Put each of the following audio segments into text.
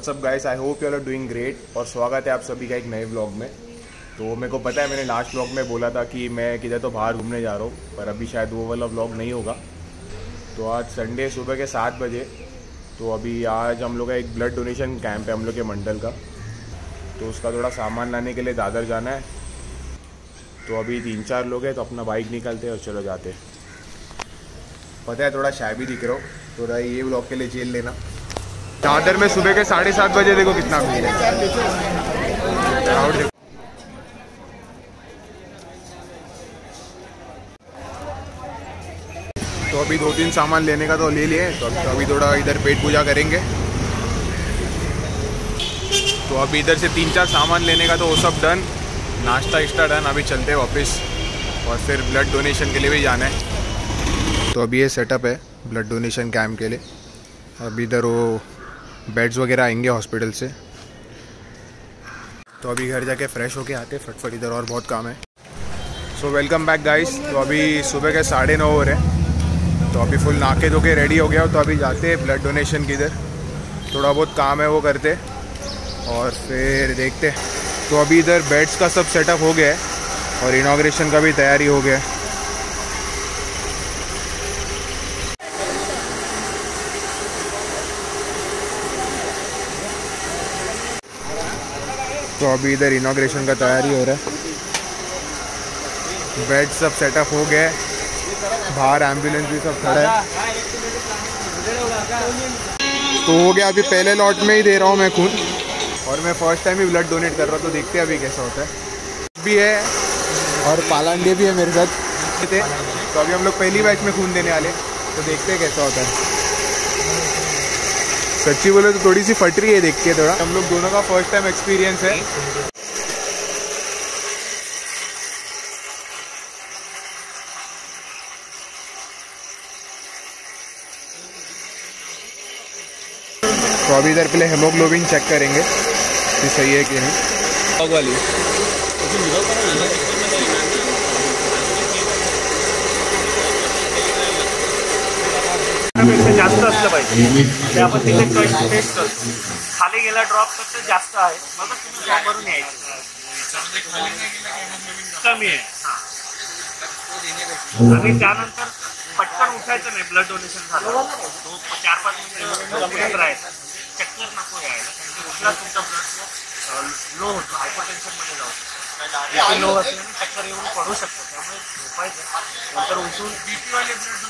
What's up guys I hope you are doing great और स्वागत है आप सभी का एक नए ब्लॉग में। तो मेरे को पता है, मैंने लास्ट व्लॉग में बोला था कि मैं किधर तो बाहर घूमने जा रहा हूँ, पर अभी शायद वो वाला ब्लॉग नहीं होगा। तो आज संडे सुबह के सात बजे। तो अभी आज हम लोग का एक ब्लड डोनेशन कैंप है हम लोग के मंडल का। तो उसका थोड़ा सामान लाने के लिए दादर जाना है। तो अभी तीन चार लोग हैं तो अपना बाइक निकालते हैं और चलो जाते हैं। पता है, थोड़ा शाय भी दिख रहा हो। थोड़ा ये ब्लॉग के लिए जेल लेना। दादर में सुबह के साढ़े सात बजे देखो कितना भीड़ है। तो अभी दो तीन सामान लेने का तो ले लिए तो अभी- तो अभी थोड़ा इधर पेट पूजा करेंगे। तो अभी इधर से तीन चार सामान लेने का तो वो सब डन नाश्ता इश्ता डन अभी चलते हैं वापस। और फिर ब्लड डोनेशन के लिए भी जाना है। तो अभी ये सेटअप है ब्लड डोनेशन कैंप के लिए। अभी इधर वो बेड्स वगैरह आएँगे हॉस्पिटल से। तो अभी घर जाके फ्रेश होके आते फटफट इधर और बहुत काम है। सो वेलकम बैक गाइस तो अभी सुबह के साढ़े नौ हो रहे हैं। तो अभी फुल नाके धोके रेडी हो गया तो अभी जाते हैं ब्लड डोनेशन की इधर। थोड़ा बहुत काम है वो करते। और फिर देखते तो अभी इधर बेड्स का सब सेटअप हो गया है और इनाग्रेशन का भी तैयारी हो गया है। तो अभी इधर इनाग्रेशन का तैयारी हो रहा है। बेड सब सेटअप हो गया है बाहर एंबुलेंस भी सब खड़ा है। तो हो गया अभी पहले लॉट में ही दे रहा हूँ मैं खून। और मैं फ़र्स्ट टाइम ही ब्लड डोनेट कर रहा हूँ तो देखते हैं अभी कैसा होता है। भी है और पालांडे भी है मेरे साथ। तो अभी हम लोग पहली बैच में खून देने वाले तो देखते हैं कैसा होता है। सच्ची बोले तो थोड़ी सी फट रही है देख के थोड़ा। हम लोग दोनों का फ़र्स्ट टाइम एक्सपीरियंस है। तो अभी इधर पहले हेमोग्लोबिन चेक करेंगे कि सही है कि नहीं। वाली। पेक्षा जास्त असलं पाहिजे. ते आपण तिथे टेस्ट करतो खाली गेला ड्रॉप तर जास्त आहे. मग तुम्ही ड्रॉप भरून यायचं. कमी आहे. हा. आणि त्यानंतर पटकन उठायचं नाही. ब्लड डोनेशन झालं. तो चार पाच मिनिट राहायचा चक्कर नको यायला. कारण उठला तुमचा ब्लड लो होतो. हायपरटेन्शनमध्ये जाऊ लो असल्याने चक्कर येऊन पडू शकतो. त्यामुळे झोपायचं. नंतर उठून बीपी वाले ब्लड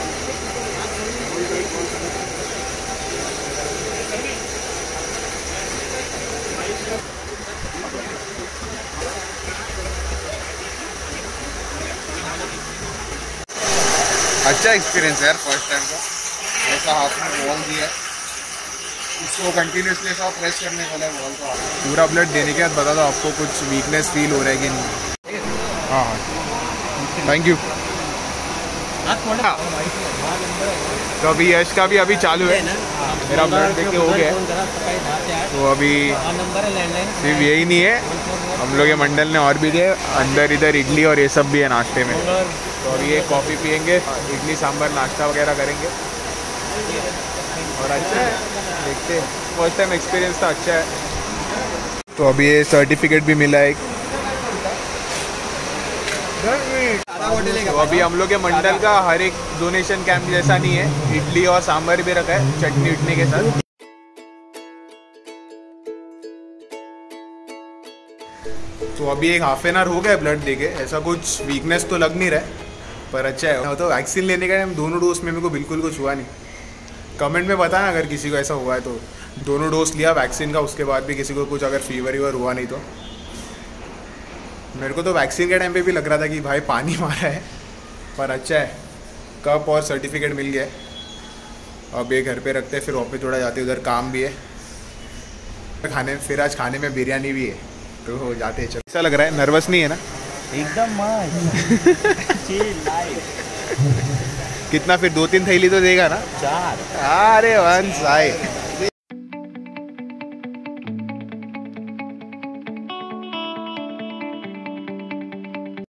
अच्छा एक्सपीरियंस है यार फ़र्स्ट टाइम का। ऐसा हाथ में बॉल दिया इसको कंटिन्यूसली ऐसा प्रेस करने वाला है बॉल को पूरा ब्लड देने के बाद बता दो आपको कुछ वीकनेस फील हो रहा है कि नहीं। हाँ हाँ। थैंक यू तो अभी यश का भी अभी चालू है। मेरा ब्लड देख के हो गया तो अभी सिर्फ़ यही नहीं है, हम लोग ये मंडल ने और भी दिए अंदर इधर इडली और ये सब भी है नाश्ते में। तो अभी ये कॉफ़ी पियेंगे, इडली, सांभर, नाश्ता वगैरह करेंगे। और अच्छा है, देखते हैं। फ़र्स्ट टाइम एक्सपीरियंस था अच्छा है। तो अभी ये सर्टिफिकेट भी मिला एक। तो अभी हम लोग के मंडल का हर एक डोनेशन कैंप जैसा नहीं है। इडली और सांभर भी रखा है, चटनी उटनी के साथ। तो अभी एक हाफ़ एन आवर हो गया ब्लड दे के ऐसा कुछ वीकनेस तो लग नहीं रहा है। पर अच्छा है। तो वैक्सीन लेने का टाइम दोनों डोज में मेरे को बिल्कुल कुछ हुआ नहीं। कमेंट में बताना अगर किसी को ऐसा हुआ है तो। दोनों डोज लिया वैक्सीन का, उसके बाद भी किसी को कुछ अगर फीवर वीवर हुआ नहीं तो। मेरे को तो वैक्सीन के टाइम पे भी लग रहा था कि भाई पानी मारा है, पर अच्छा है। कप और सर्टिफिकेट मिल गया है। अब ये घर पे रखते हैं, फिर वापस थोड़ा जाते उधर काम भी है। खाने, फिर आज खाने में बिरयानी भी है तो हो जाते हैं, चल। ऐसा लग रहा है नर्वस नहीं है ना? एकदम मस्त. कितना फिर दो तीन थैली तो देगा ना? चार. अरे वन साई